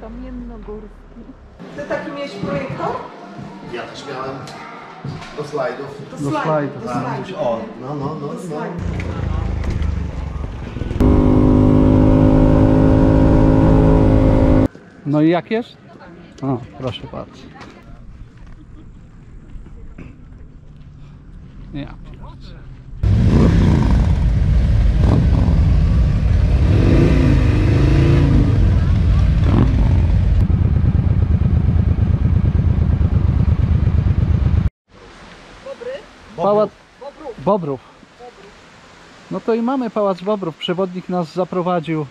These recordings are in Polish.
Kamiennogórski. Ty taki miałeś projektor? Ja też miałem do slajdów. Do, slajdów. slajdów. Do A, slajdów. o, no, no, no, Do no. No i jak jest? O, proszę bardzo. Ja pierdzielę. Dobry? Pałac Bobrów. Bobrów. No to i mamy Pałac Bobrów. Przewodnik nas zaprowadził.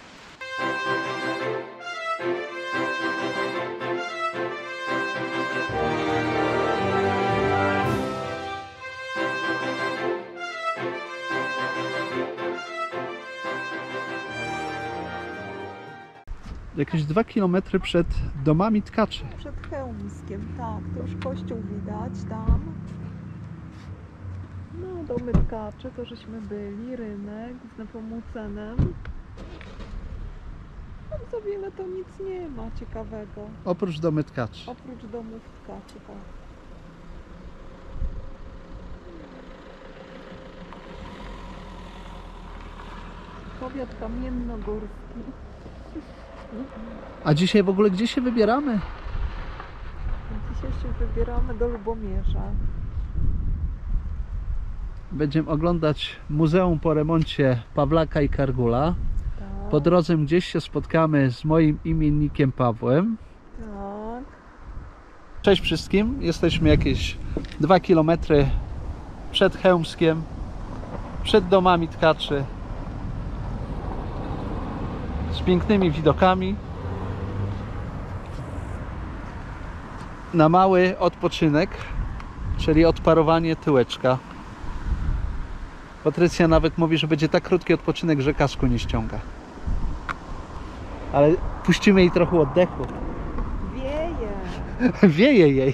Jakieś dwa kilometry przed domami tkaczy. Przed Chełmskiem, tak. To już kościół widać tam. No, domy tkaczy, to żeśmy byli, rynek z Nepomucenem. Tam za wiele to nic nie ma ciekawego. Oprócz domy tkaczy. Oprócz domów tkaczy, tak. Powiat kamiennogórski. A dzisiaj w ogóle gdzie się wybieramy? Dzisiaj się wybieramy do Lubomierza. Będziemy oglądać muzeum po remoncie Pawlaka i Kargula. Tak, Po drodze gdzieś się spotkamy z moim imiennikiem Pawłem. tak. Cześć wszystkim. Jesteśmy jakieś 2 km przed Chełmskiem, przed domami tkaczy. Z pięknymi widokami. Na mały odpoczynek, czyli odparowanie tyłeczka. Patrycja nawet mówi, że będzie tak krótki odpoczynek, że kasku nie ściąga. Ale puścimy jej trochę oddechu. Wieje. Wieje jej.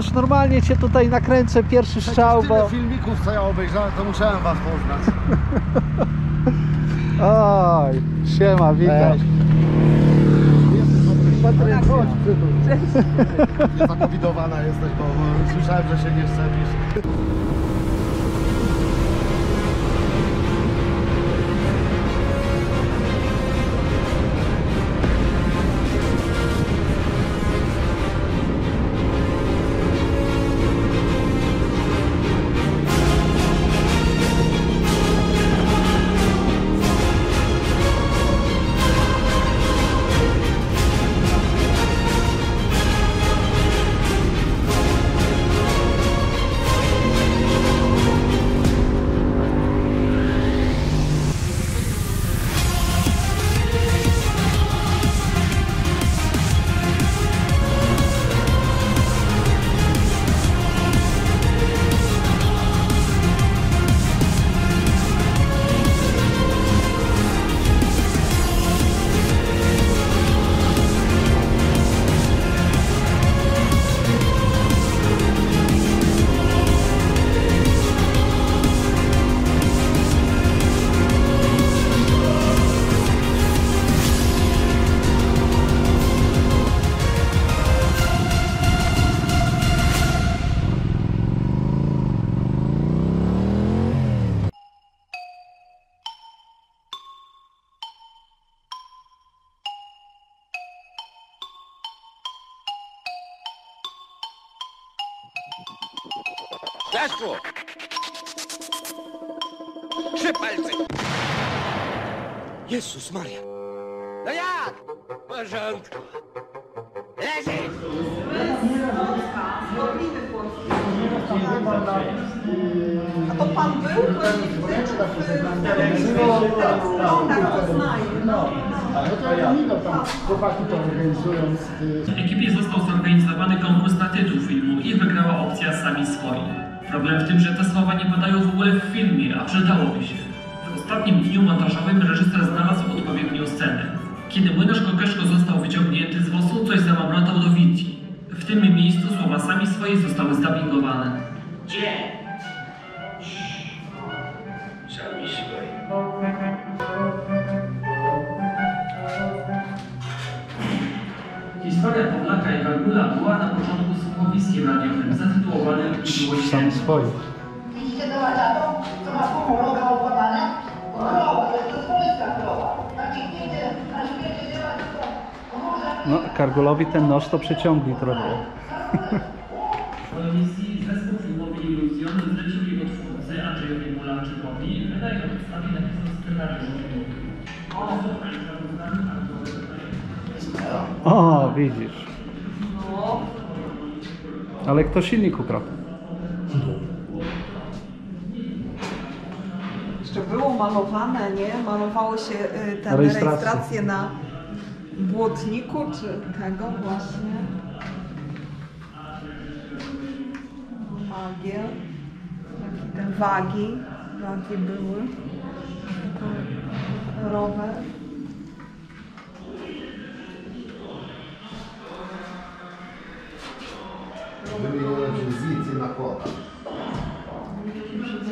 Aż normalnie cię tutaj nakręcę pierwszy strzał, Tyle bo... filmików, co ja obejrzałem, to musiałem was poznać. Oj, siema, witam. Cześć. Patrycja. Chodź, przytul. Niezakowidowana jesteś, bo bo słyszałem, że się nie szczepisz. A to pan był? No, tak. No, No y, W ekipie został zorganizowany konkurs na tytuł filmu i wygrała opcja Sami Swoi. Problem w tym, że te słowa nie padają w ogóle w filmie, a przydałoby się. W ostatnim dniu montażowym reżyser znalazł odpowiednią scenę. Kiedy młynarz Kokeszko został wyciągnięty z wozu, coś zamamrotał do Witi. W tym miejscu słowa Sami Swoi zostały zdubbingowane. Gdzie? Sami. Historia Pawlaka i Gargula była na początku słuchowiskiem radiowym zatytułowanym Miłość Sam swoich. Kargolowi ten nos to przeciągli trochę. Komisji zespół filmowy Iluzjon zlecił jego twórcy Andrzejowi Mularczykowi podstawie filmowych. O, widzisz. Ale kto silnik ukradł? Jeszcze było malowane, nie? Malowało się y, te rejestracje na błotniku, czy tego właśnie. Magiel. Takie te wagi. Wagi były. Rower. Wymienione przez nic i nakłada.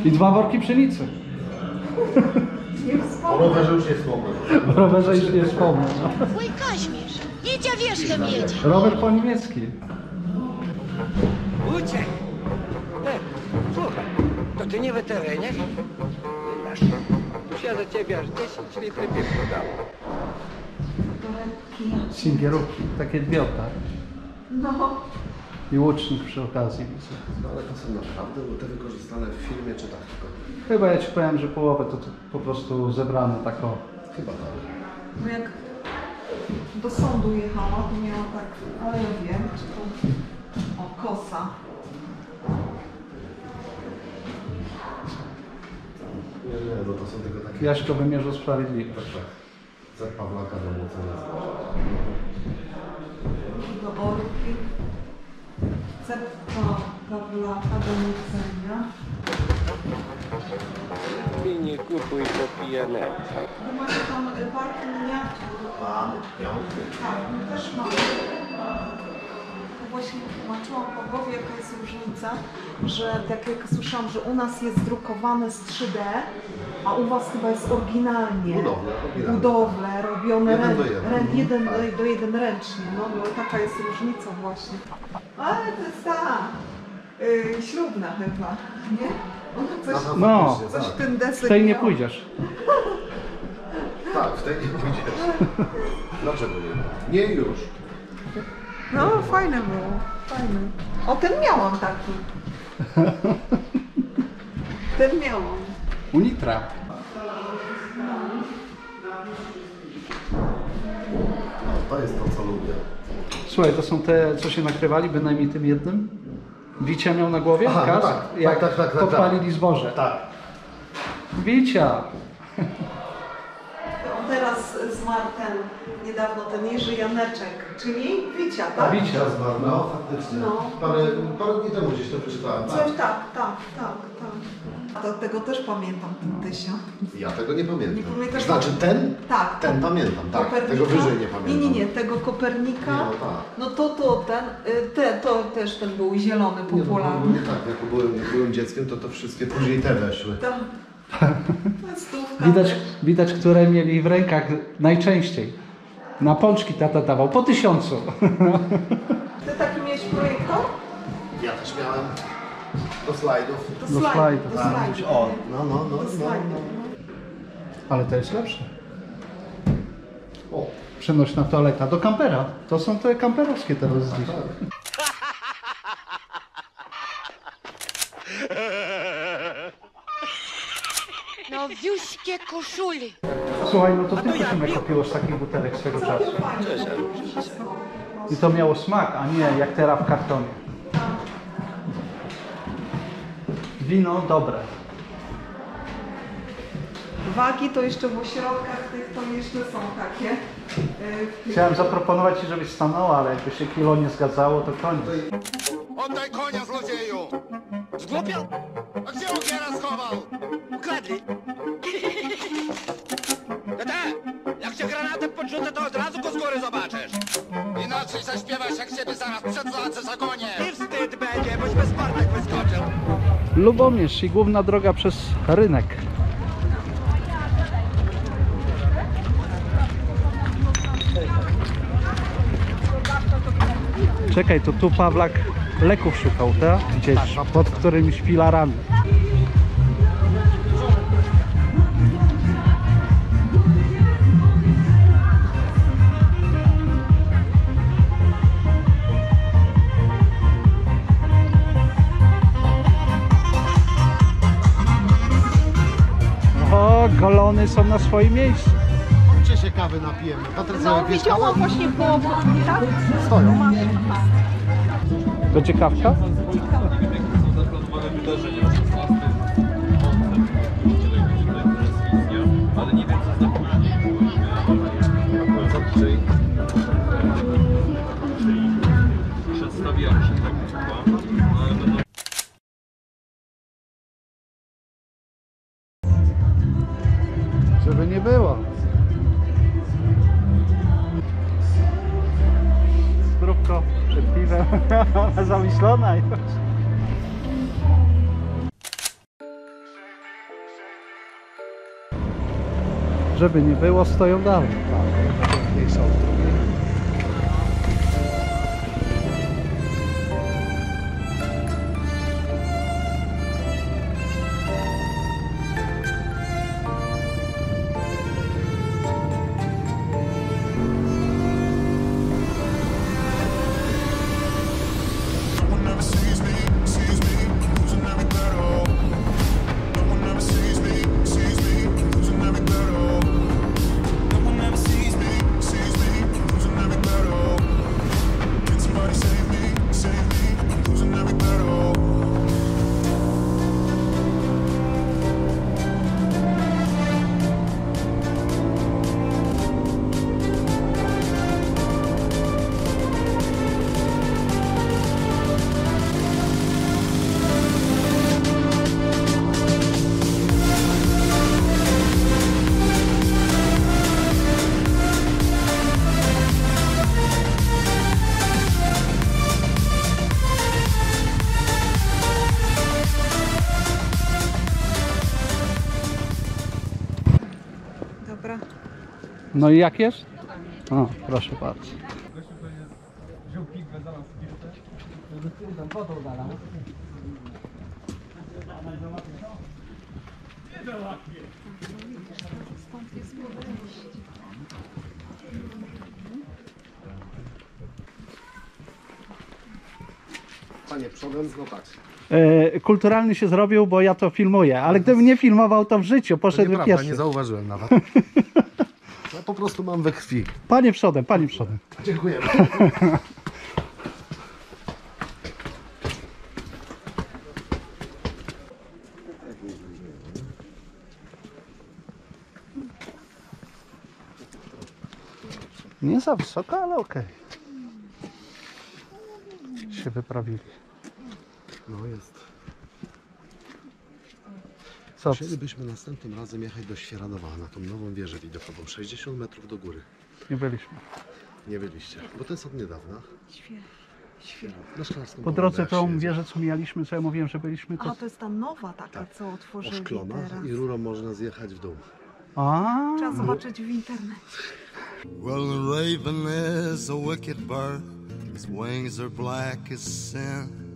I dwa worki pszenicy. Nie O wspomnę. rowerze już nie wspomnę. W rowerze już nie wspomnę. Mój Kaźmierz, jedzie wierzchem jedzie. Rower po niemiecki. Uciekł! E, słuchaj, to ty nie w terenie? Masz. Już ja za ciebie aż 10 litrów piekło dało. Torebki. Singierówki. Takie dwie tak? No. I łucznik przy okazji. No ale to są naprawdę te wykorzystane w filmie czy tak tylko? Chyba ja ci powiem, że połowę to, to po prostu zebrane tak o. Chyba tak. No jak do sądu jechała, to miała tak, ale ja wiem, czy to... O, kosa. Nie, nie, no to są tylko takie... Jaśko wymierzył sprawiedliwość. Tak, tak. Za Pawlaka do Młocenia. Do orki. Cepka Pawlaka do nucenia. Mi nie kupuj po pijanemu. Wy macie tam y, parki miniatur. Mam, piątkę. Tak, my też mamy. Właśnie tłumaczyłam Pawłowi, jaka jest różnica, że tak jak słyszałam, że u nas jest drukowane z 3D, a u was chyba jest oryginalnie. Budowle, oryginalne. Budowle robione Jeden do rę- jeden. rę- jeden Tak. do, do jeden ręcznie. No, no taka jest różnica właśnie. Ale to jest ta yy, ślubna chyba, nie? Ona coś, No. coś w tak. tym desek W tej nie miała. pójdziesz. Tak, w tej nie pójdziesz. Dlaczego nie? Nie już. No, fajne było, fajne. O, ten miałam taki. Ten miałam. Unitra. No, to jest to, co lubię. Słuchaj, to są te, co się nakrywali bynajmniej tym jednym? Wicia miał na głowie? Aha, no Kask? tak, tak, Jak tak, tak, tak, podpalili zboże. Tak. Wicia! Zmarł ten, niedawno ten Jerzy Janeczek, czyli Wicia, tak? Wicia zmarł, no faktycznie. No. Parę, parę dni temu gdzieś to wyczytałem. Tak. Coś tak, tak, tak, tak. A to, tego też pamiętam, ten Tysia. Ja tego nie pamiętam. Nie pamiętasz? Znaczy ten? Tak. Ten pamiętam, tak. Kopernika? Tego wyżej nie pamiętam. Nie, nie, nie, tego Kopernika. Nie, no tak. No to, to ten, y, te, to też ten był zielony, Nie, no, popularny. tak, jak byłem, jak byłem dzieckiem, to to wszystkie później te weszły. Tak. Widać, widać, które mieli w rękach najczęściej. Na pączki tata dawał, po tysiącu. Ty taki miałeś projektor? Ja też miałem do slajdów. Do, Do slajd, slajdów. do Tak, slajdów. o, no, no, no, Do no, slajdów. Ale to jest lepsze. O, Przenośna toaleta do kampera. To są te kamperowskie teraz z Nowiuśkie koszuli. Słuchaj, no to ty też mnie kupiłeś takich butelek swego czasu. I to miało smak, a nie jak teraz w kartonie. Wino dobre. Wagi to jeszcze w ośrodkach tych to jeszcze są takie. y, Chciałem zaproponować Ci, żebyś stanęła, ale jakby się kilo nie zgadzało, to koniec. Oddaj konia, złodzieju! Zgłupiał? A gdzie ogiera schował? Ukradli. Tata, jak cię granatem podrzucę, to od razu go z góry zobaczysz. Inaczej zaśpiewasz, jak ciebie zaraz przedzadzę za konie! I wstyd będzie, boś bez Spartak wyskoczył. Lubomierz i główna droga przez rynek. Czekaj, to tu Pawlak leków szukał, tak? Gdzieś pod którymś filarami. O, golony są na swoim miejscu. Gdzie się kawy napijemy? Patrycja, No widziałam właśnie po tak? Stoją. To ciekawka? ale Żeby nie było, stoją dalej. Są No i jak jest? O, proszę bardzo. Panie, przodem, no tak. E, kulturalny się zrobił, bo ja to filmuję, ale gdybym nie filmował, to w życiu poszedłby nieprawda, pierwszy. nie zauważyłem nawet. Po prostu mam we krwi. Panie przodem, panie przodem. Dziękujemy. Nie za wysoko, ale okej. Się wyprawili. No jest. Co? Chcielibyśmy następnym razem jechać do Świeradowa, na tą nową wieżę widokową, 60 metrów do góry. Nie byliśmy. Nie byliście, bo to jest od niedawna. Na Szklarską Po drodze jak tą jedzie. wieżę, co mijaliśmy, co ja mówiłem, że byliśmy, to... A to jest ta nowa taka, co otworzyli Oszklona teraz. i rurą można zjechać w dół. A, Trzeba zobaczyć w internecie. Well, the raven is a wicked bird. His wings are black as sin.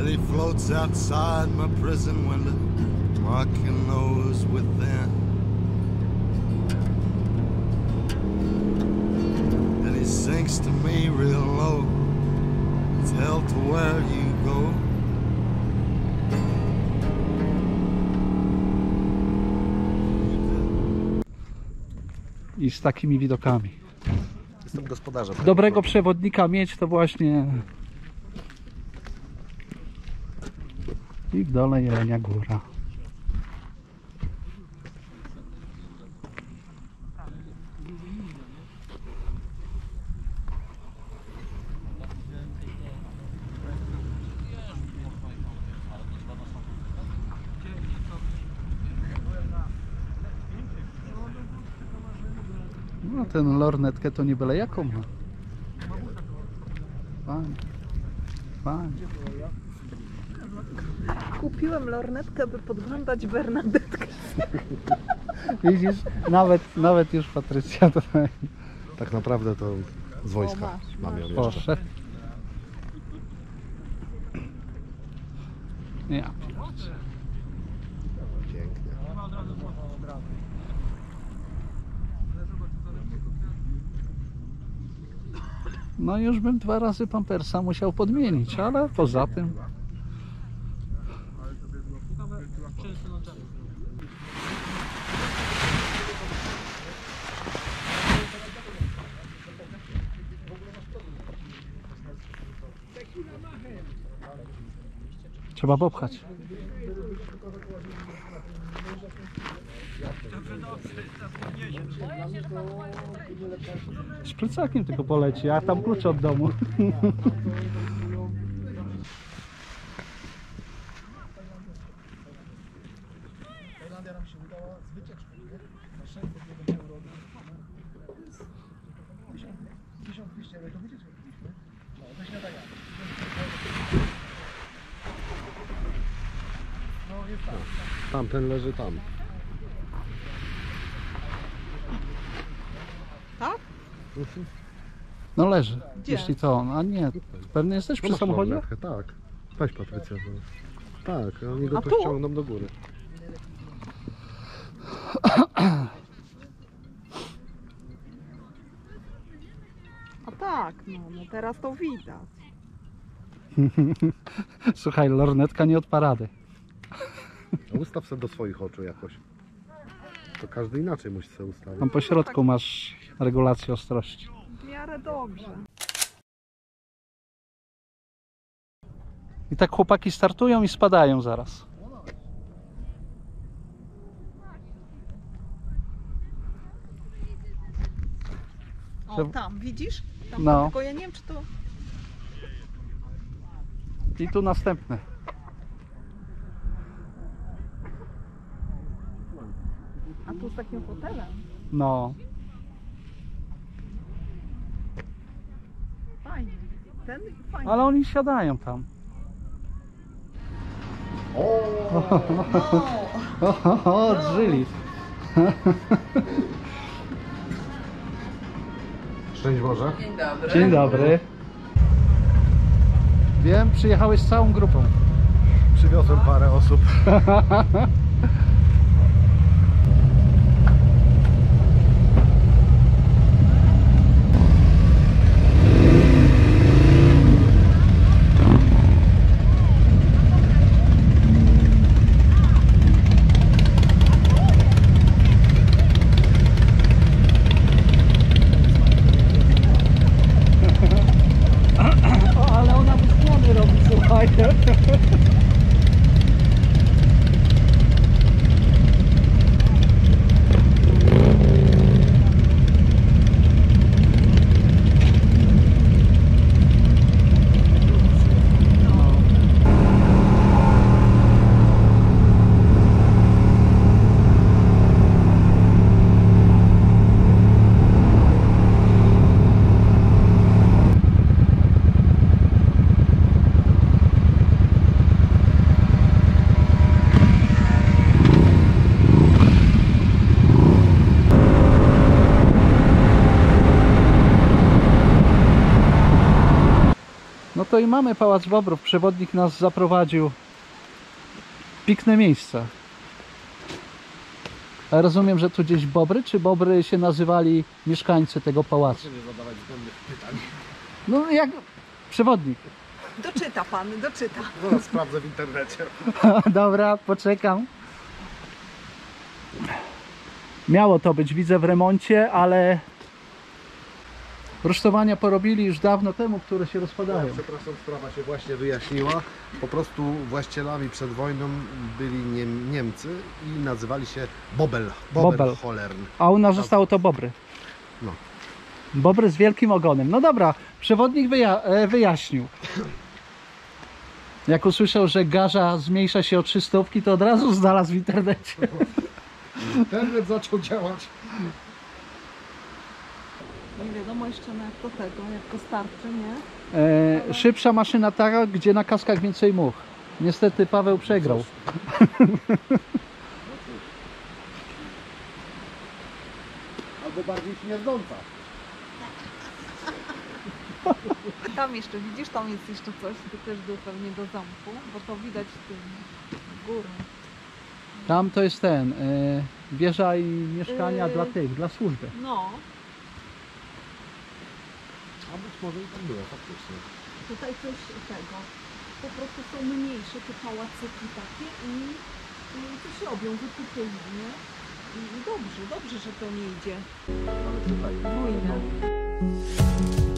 till he floats outside my prison window, marking those within. He sinks to me real low, it's hell to where you go. I z takimi widokami. Jestem gospodarzem. Dobrego przewodnika mieć to właśnie i w dole Jelenia Góra. No ten lornetkę to nie byle jaką ma. Fajnie. Fajnie. Kupiłem lornetkę, by podglądać Bernadetkę. Widzisz, nawet, nawet już Patrycja tutaj Tak naprawdę to z wojska O, masz, mam ją jeszcze. poszedł. Ja. Pięknie. No już bym dwa razy pampersa musiał podmienić, ale poza tym trzeba popchać. Z tylko poleci, a tam klucz od domu. Tamten leży tam. Tak? No leży, Gdzie? jeśli to on, a nie, pewnie jesteś No przy masz samochodzie? lornetkę, Tak. Weź Patrycja. no. Tak, oni go A tu tu? ściągną do góry. A tak, no, no teraz to widać. Słuchaj, lornetka nie od parady. A Ustaw sobie do swoich oczu jakoś. To każdy inaczej musi sobie ustawić. Tam po środku masz regulację ostrości. W miarę dobrze. I tak chłopaki startują i spadają zaraz. O, tam, widzisz? Tam, No. Tylko ja nie wiem, czy to... I tu następne. A tu z takim fotelem. No, Ten fajnie. ale oni siadają tam. O, o, o, odżyli. Szczęść Boże. Dzień dobry. Wiem, przyjechałeś z całą grupą. Przywiozłem parę osób. i mamy Pałac Bobrów. Przewodnik nas zaprowadził. Pikne miejsce. A rozumiem, że tu gdzieś Bobry, czy Bobry się nazywali mieszkańcy tego pałacu? No jak przewodnik. Doczyta pan, doczyta. Zaraz sprawdzę w internecie. Dobra, poczekam. Miało to być, widzę, w remoncie, ale rusztowania porobili już dawno temu, które się rozpadają. Przepraszam, sprawa się właśnie wyjaśniła. Po prostu właścicielami przed wojną byli Niem Niemcy i nazywali się Bobel. Bobel. Bobel Hollern. A u nas zostało to bobry. No. Bobry z wielkim ogonem. No dobra, przewodnik wyja e, wyjaśnił. Jak usłyszał, że garza zmniejsza się o 300, to od razu znalazł w internecie. Internet zaczął działać. Nie wiadomo jeszcze na jak do tego, jak to starczy, nie? E, szybsza maszyna taka, gdzie na kaskach więcej much. Niestety Paweł przegrał. Albo bardziej śmierdząca. Tam jeszcze, widzisz, tam jest jeszcze coś, to też był pewnie do zamku, bo to widać w tym górę. Tam to jest ten, e, wieża i mieszkania Yy. dla tych, dla służby. No, być może i tam było faktycznie. tutaj coś tego. Po prostu są mniejsze te pałacyki takie i, i to się robią, wykupują, nie? I, dobrze, dobrze, że to nie idzie. Bujne.